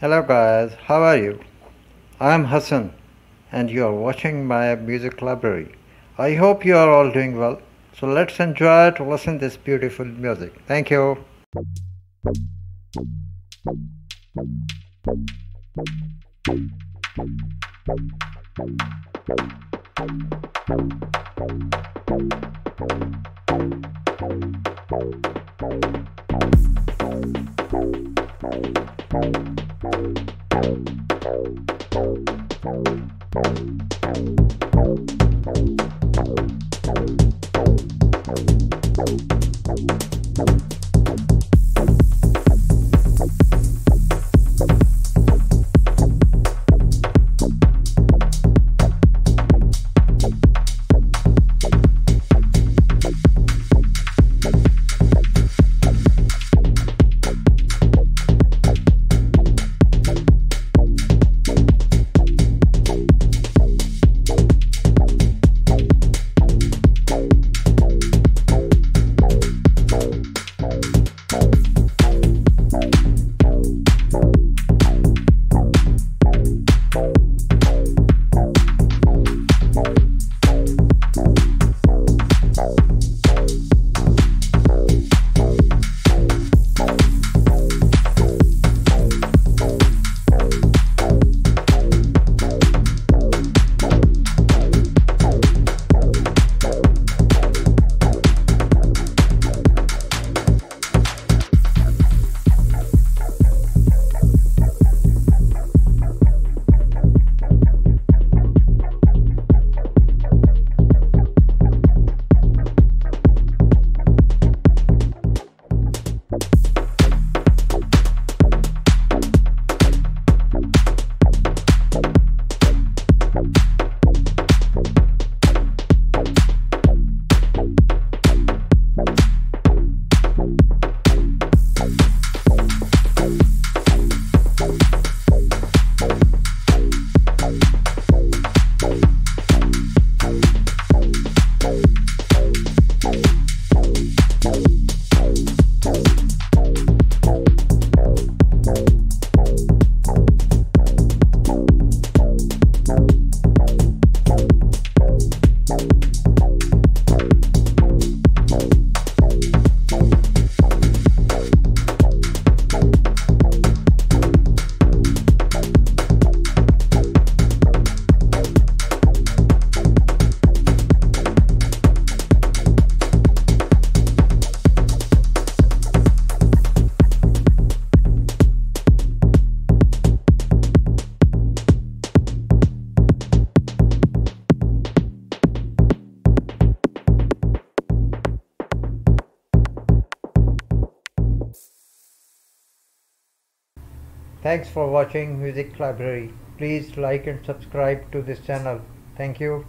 Hello guys, how are you? I am Hassan and you are watching my music library. I hope you are all doing well. So let's enjoy to listen this beautiful music. Thank you. Thanks for watching Music Library. Please like and subscribe to this channel. Thank you.